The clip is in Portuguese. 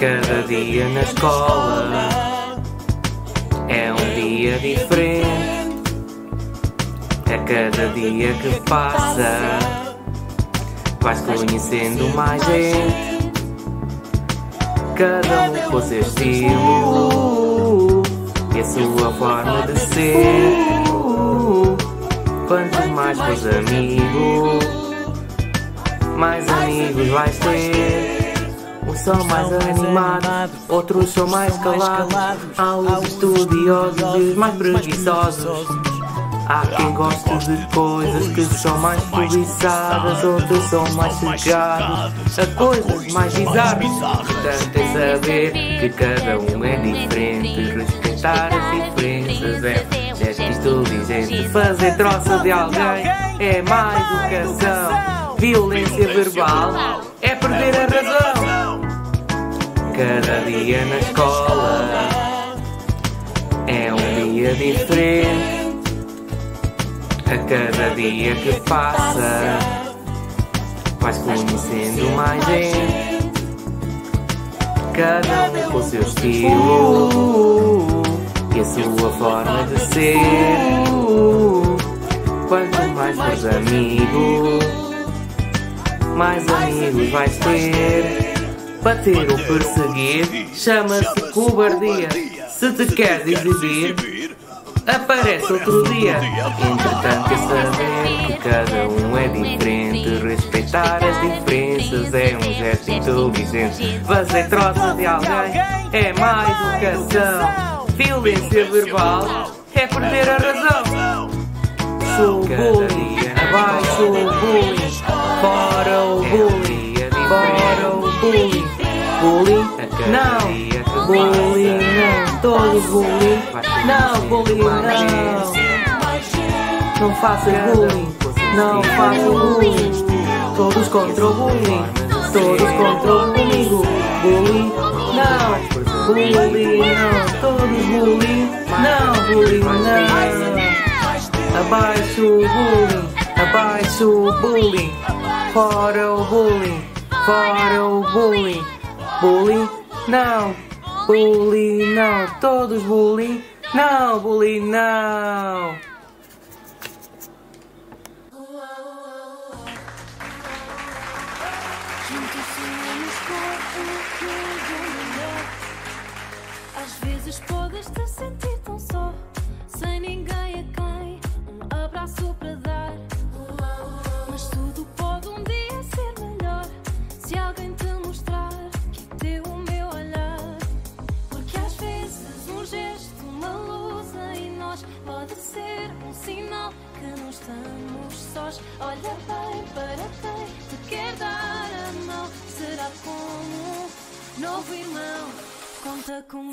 Cada dia na escola é um dia diferente. A cada dia que passa, vais conhecendo mais gente. Cada um com seu estilo e a sua forma de ser. Quanto mais fores amigo, mais amigos vais ter. São mais animados, outros são mais calados. Há os estudiosos e os mais preguiçosos. Há quem goste de coisas que são mais publicadas, outros são mais chegados a coisas mais bizarras. Importante é saber que cada um é diferente, respeitar as diferenças é inteligente. Fazer troça de alguém é má educação, violência verbal é perder a razão. Cada dia na escola é um dia diferente. A cada dia que passa, vais conhecendo mais gente. Cada um com o seu estilo e a sua forma de ser. Quanto mais fores amigo, mais amigos vais ter. Bater ou perseguir chama-se cobardia. Se te queres exibir, aparece outro dia. Entretanto, é saber que cada um é diferente. Respeitar as diferenças é um gesto inteligente. Fazer troça de alguém é má educação. Violência verbal é perder a razão. Sou bullying, abaixo o bullying, Não, bullying não, todos bullying. Não, bullying não. Não faça bullying, não faça bullying. Todos contra o bullying, todos contra o comigo. Bullying, não, bullying não, todos bullying, não, bullying não. Abaixo o bullying, abaixo o bullying, fora o bullying, fora o bullying. Bullying, não, bullying não, todos bullying, não, bullying não. Às vezes podes te sentir tão só, sem ninguém a quem. Um abraço para pode ser um sinal que não estamos sós. Olha bem para quem te quer dar a mão. Será como um novo irmão. Conta com